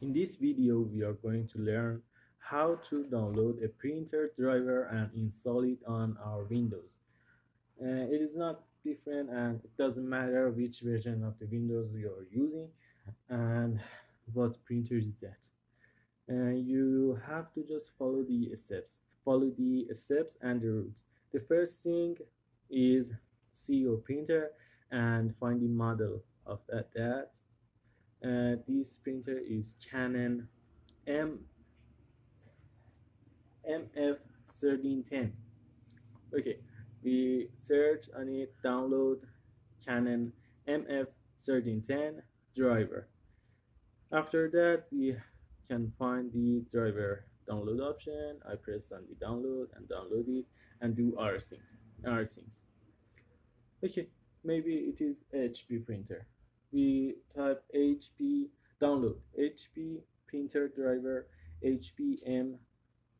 In this video, we are going to learn how to download a printer driver and install it on our Windows. Uh, it is not different and it doesn't matter which version of the Windows you are using and what printer is that. Uh, you have to just follow the steps. Follow the steps and the rules. The first thing is see your printer and find the model of that. that uh, this printer is Canon M MF3010 okay we search on it download Canon MF3010 driver. After that we can find the driver download option. I press on the download and download it and do our things our things okay maybe it is HP printer we type HP download. HP printer driver HPM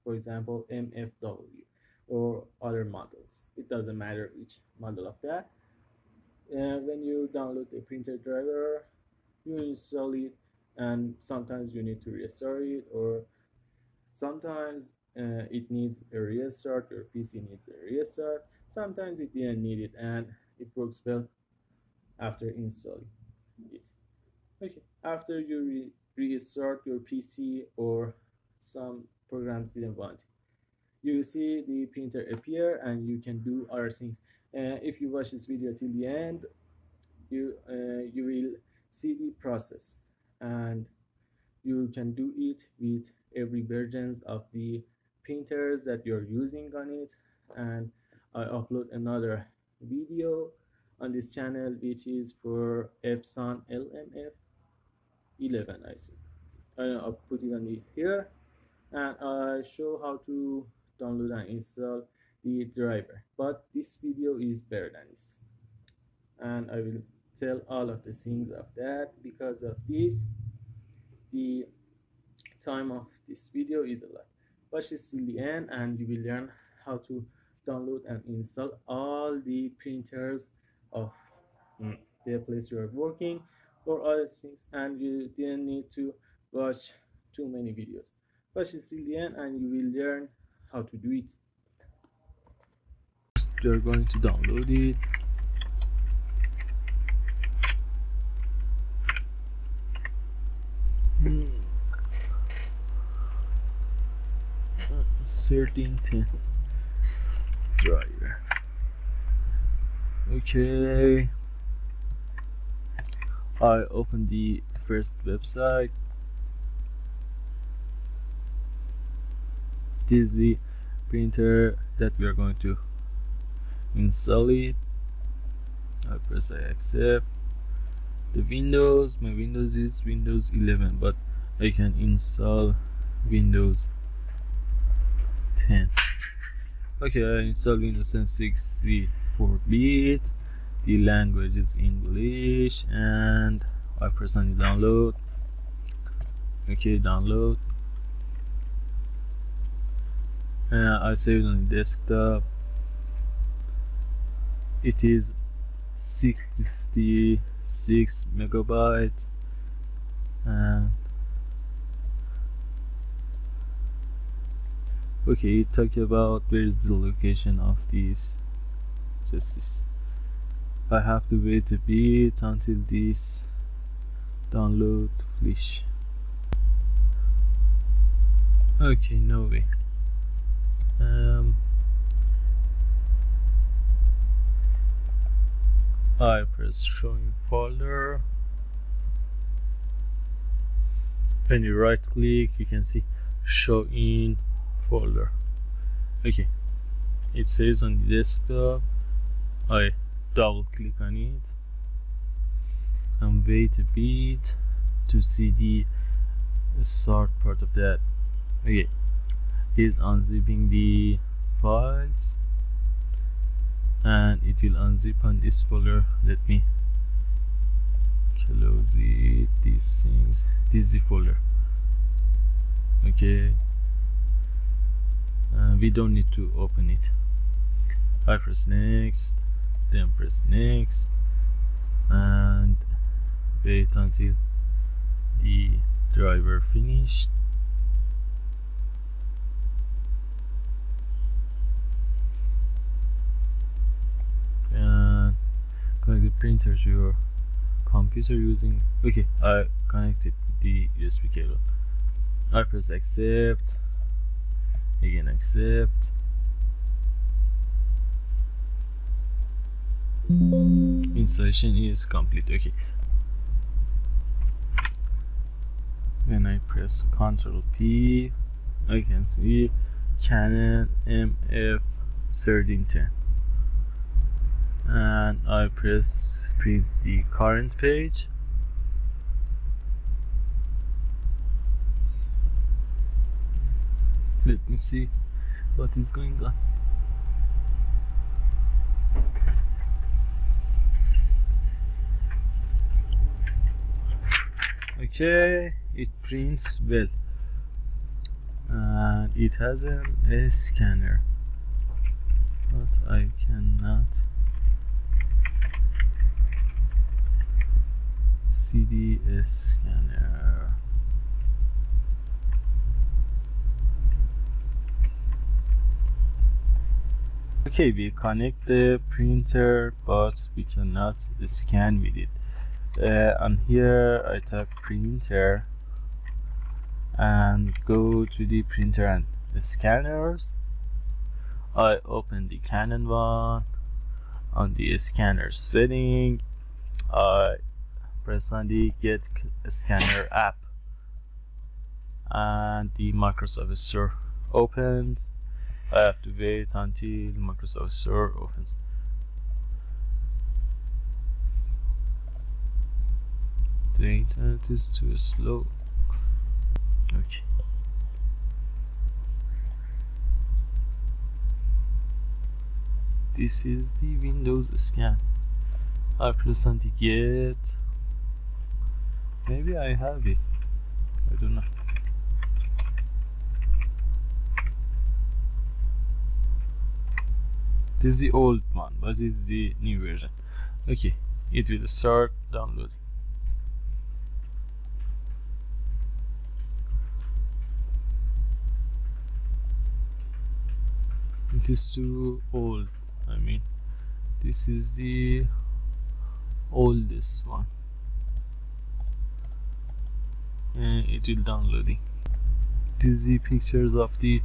for example MFW or other models. It doesn't matter which model of that. And when you download a printer driver you install it and sometimes you need to restore it or sometimes uh, it needs a restart your PC needs a restart. Sometimes it didn't need it and it works well after installing it okay. After you re restart your pc or some programs didn't want it you will see the printer appear and you can do other things. Uh, if you watch this video till the end you uh, you will see the process. And you can do it with every versions of the printers that you're using on it. And I upload another video on this channel which is for Epson LMF 11 I see. I'll put it on the here and I show how to download and install the driver. But this video is better than this. And I will tell all of the things of that because of this. The time of this video is a lot. Watch this till the end and you will learn how to download and install all the printers of mm, the place you are working or other things and you didn't need to watch too many videos. Watch this till the end and you will learn how to do it. First you're going to download it. Thirteen ten. Driver okay. I open the first website. This is the printer that we are going to install it. I press I accept. The Windows my Windows is Windows 11 but I can install Windows 10 okay I install Windows 10 64 bit the language is English and I press on the download. Okay download. And I save it on the desktop. It is 66 megabytes. And okay talk about where is the location of this justice. I have to wait a bit until this download flash okay no way. Um, I press showing folder. When you right click you can see show in folder. Okay. It says on the desktop I double click on it. And wait a bit to see the start part of that. Okay. Is unzipping the files. And it will unzip on this folder. Let me close it. These things this is the folder. Okay. Uh, we don't need to open it. I press next then press next. And wait until the driver finished. And connect the printer to your computer using okay I connected the USB cable. I press accept. Again accept installation is complete okay. When I press Ctrl P I can see Canon MF 3010 and I press print the current page. Let me see what is going on okay it prints well and uh, it has an a scanner. But I cannot CDS uh, scanner. Okay we connect the printer but we cannot scan with it uh, on here I type printer and go to the printer and the scanners. I open the Canon one on the scanner setting. I press on the get scanner app. And the Microsoft Store opens. I have to wait until Microsoft Store opens the internet is too slow okay this is the Windows scan. I press on the get maybe I have it. I don't know. This is the old one but is the new version. Okay it will start downloading it is too old I mean this is the oldest one. And it will downloading this is the pictures of the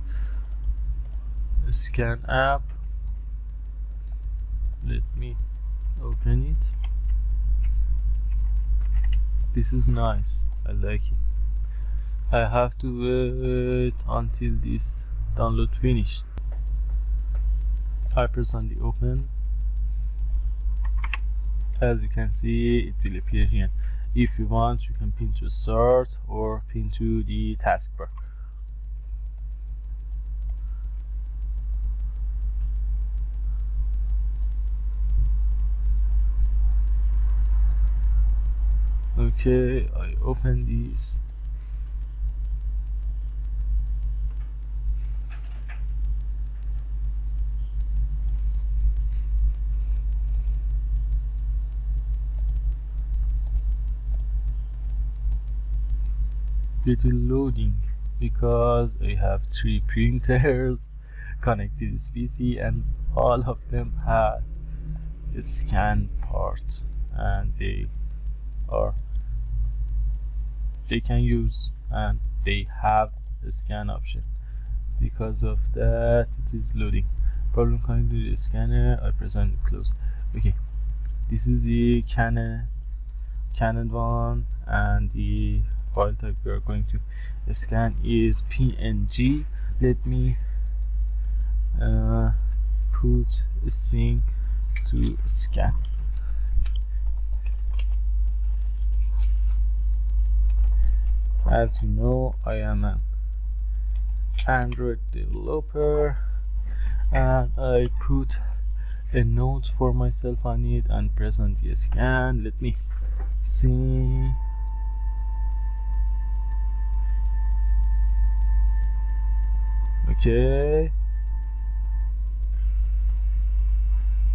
scan app. Let me open it. This is nice. I like it. I have to wait until this download finished I press on the open. As you can see it will appear here. If you want you can pin to start or pin to the taskbar. Okay I open these little loading because I have three printers connected to this PC and all of them have a scan part and they are they can use and they have a scan option. Because of that it is loading. Problem coming to the scanner I press on close. Okay this is the Canon Canon one and the file type we are going to scan is png let me uh, put thing to scan. As you know I am an Android developer and I put a note for myself on it and press on the scan. Let me see okay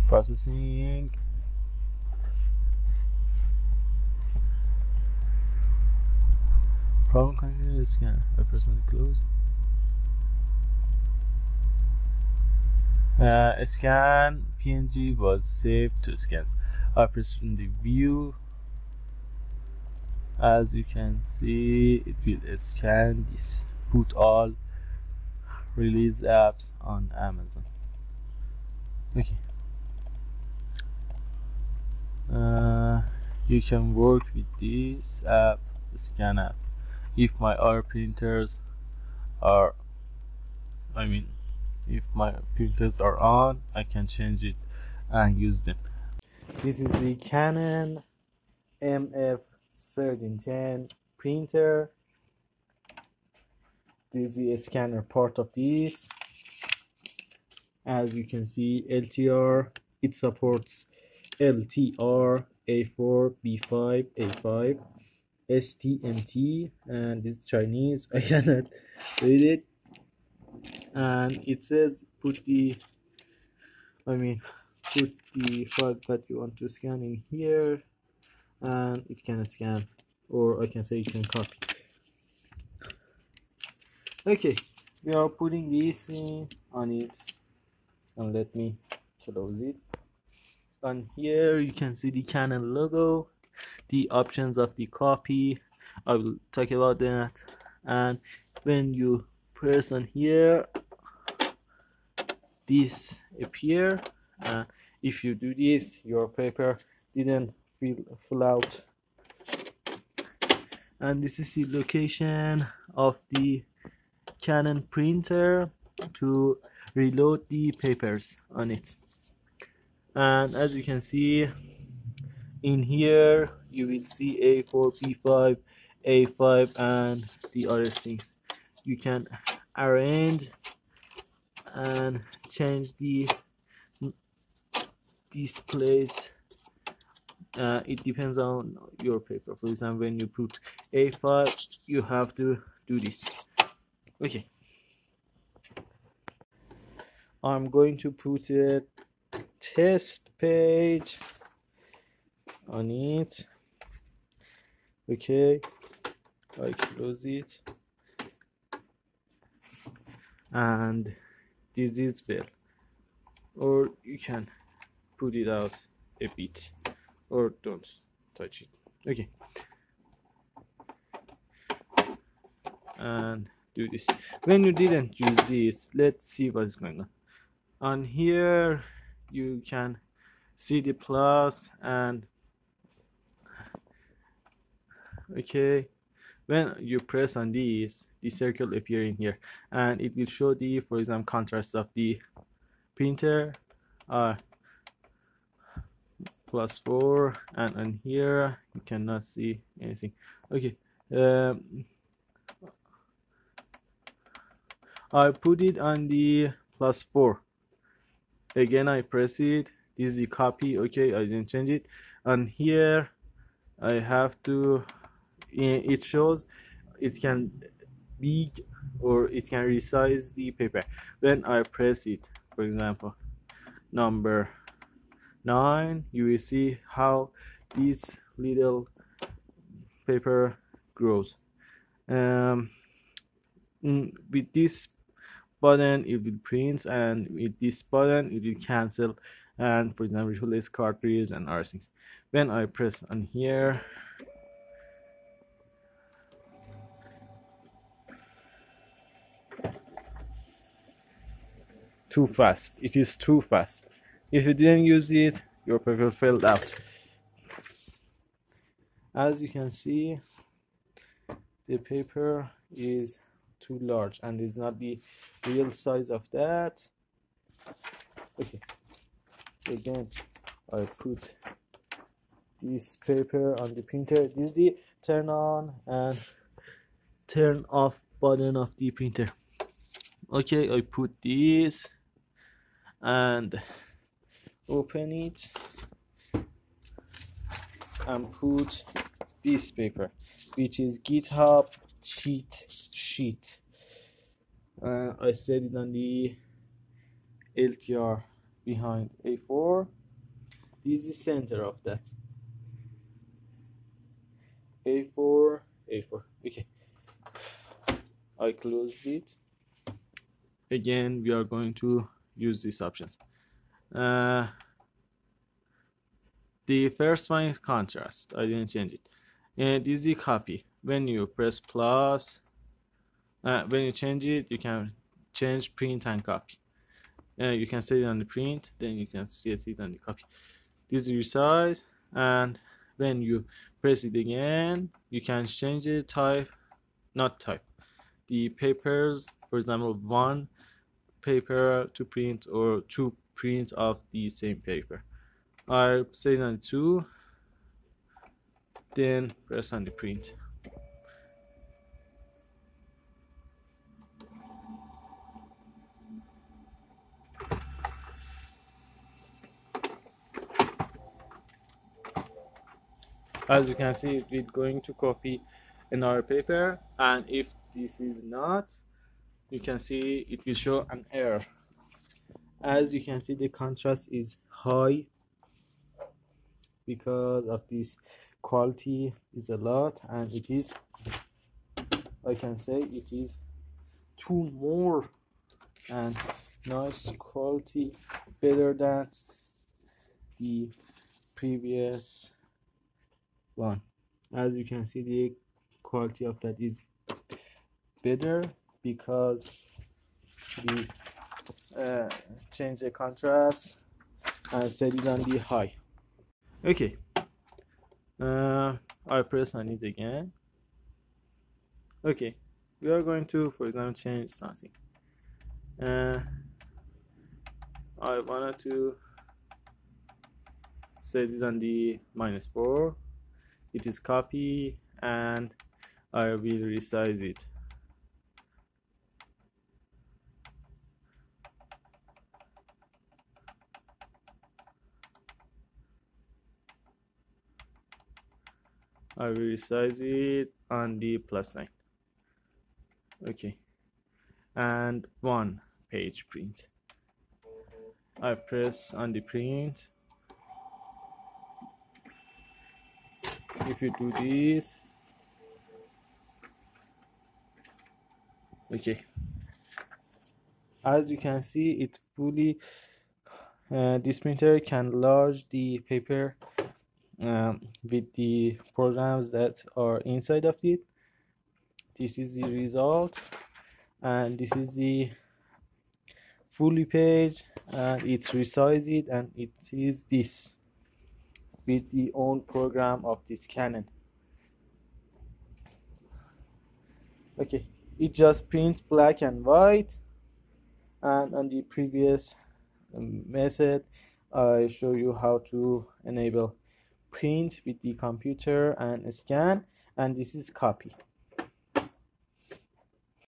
processing. Problem continue scan. I press on the close uh, scan PNG was saved to scans I press on the view. As you can see it will scan this. Put all release apps on Amazon. Okay uh, you can work with this app the scan app. If my R printers are I mean if my printers are on I can change it and use them. This is the Canon MF 3010 printer this is the scanner part of this. As you can see LTR it supports LTR A4 B5 A5 STMT and this Chinese. I cannot read it. And it says put the I mean put the file that you want to scan in here. And it can scan or I can say you can copy okay. We are putting this in on it. And let me close it. And here you can see the Canon logo the options of the copy. I will talk about that. And when you press on here this appear. Uh, if you do this your paper didn't fill out. And this is the location of the Canon printer to reload the papers on it. And as you can see in here you will see A4 P5 A5 and the other things. You can arrange and change the displays. Uh, it depends on your paper. For example when you put A5 you have to do this okay. I'm going to put a test page on it. Okay. I close it. And this is bell or you can put it out a bit. Or don't touch it. Okay. And do this. When you didn't use this let's see what's going on. On here you can see the plus and okay. When you press on these the circle appear in here. And it will show the for example contrast of the printer uh plus four. And on here you cannot see anything. Okay um, I put it on the plus four. Again I press it. This is the copy. Okay I didn't change it. And here I have to it shows it can big or it can resize the paper. When I press it. For example number 9 you will see how this little paper grows. Um, mm, with this button it will print and with this button it will cancel. And for example replace cartridge and other things. When I press on here. Too fast. It is too fast. If you didn't use it your paper fell out. As you can see the paper is too large and is not the real size of that. Okay. Again I put this paper on the printer. This is the turn on and turn off button of the printer. Okay I put this and open it and put this paper which is github cheat sheet. Uh, I set it on the LTR behind A4 this is the center of that. A4 A4 okay. I closed it. Again we are going to use these options. Uh, the first one is contrast. I didn't change it. And this is the copy when you press plus uh, when you change it you can change print and copy. Uh, you can set it on the print then you can set it on the copy. This is your size and when you press it again you can change the type not type the papers for example one paper to print or two prints of the same paper. I set it on two then press on the print as you can see it's going to copy another paper and if this is not you can see it will show an error. As you can see the contrast is high because of this quality is a lot and it is I can say it is two more and nice quality better than the previous one. As you can see the quality of that is better because we uh, change the contrast and set it on the high. Okay. Uh, I press on it again. Okay. We are going to for example change something. Uh, I wanted to set it on the minus 4 it is copy and I will resize it. I will resize it on the plus sign. Okay. And one page print. I press on the print if you do this. Okay. As you can see it fully uh, this printer can enlarge the paper um, with the programs that are inside of it. This is the result and this is the fully page and it's resized and it is this with the own program of this Canon. Okay it just prints black and white. And on the previous um, method I show you how to enable print with the computer and scan. And this is copy